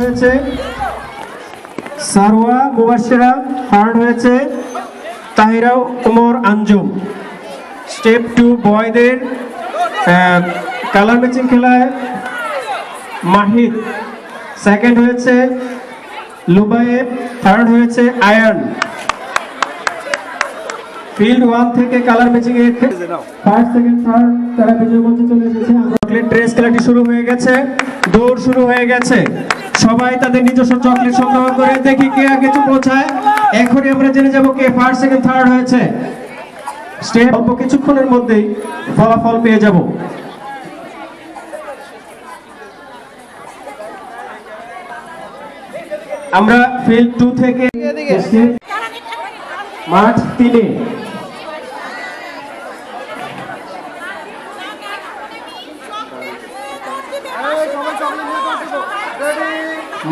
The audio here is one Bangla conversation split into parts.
হয়েছে। সারোয়া মুবাসিরা থার্ড হয়েছে। তাহিরা ওমর আঞ্জুম। স্টেপ টু বয়দের কালার ম্যাচিং খেলায় মাহিদ সেকেন্ড হয়েছে। লুবায়েব থার্ড হয়েছে আয়ান। ফিল্ড ওয়ান থেকে কালার ম্যাচিং এর ফার্স্ট সেকেন্ড থার্ড তারা বিজয় মঞ্চে চলে এসেছে। ড্রেস খেলাটি শুরু হয়ে গেছে। দৌড় শুরু হয়ে গেছে। সবাই তাদের নিজস্ব চকলেট সংগ্রহ করে দেখি কে আগে পৌঁছায়। এখনই আমরা জেনে যাব কে ফার্স্ট সেকেন্ড থার্ড হয়েছে। স্টেপ অল্প কিছুক্ষণের মধ্যেই ফলাফল পেয়ে যাব। আমরা ফিল্ড টু থেকে মাঠ তিনে।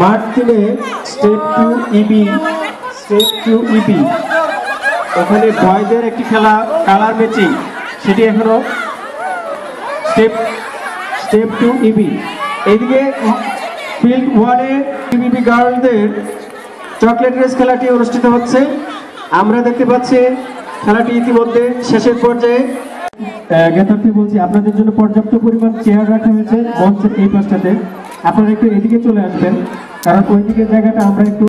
মাঠ তিনে স্টেপ টু ইবি স্টেপ টু ইবি ওখানে বয়দের একটি খেলা, কালার ম্যাচিং সেটি এখনও স্টেপ স্টেপ টু ইবি এইদিকে ফিল্ড ওয়ানে ইবিবি গার্লদের চকলেট রেস খেলাটি অনুষ্ঠিত হচ্ছে। আমরা দেখতে পাচ্ছি খেলাটি ইতিমধ্যে শেষের পর্যায়ে। জ্ঞাতার্থী বলছি, আপনাদের জন্য পর্যাপ্ত পরিমাণ চেয়ার রাখা হয়েছে, মঞ্চের এই পাশটাতে। আপনারা একটু এদিকে চলে আসবেন। কারণ ওইদিকে জায়গাটা আমরা একটু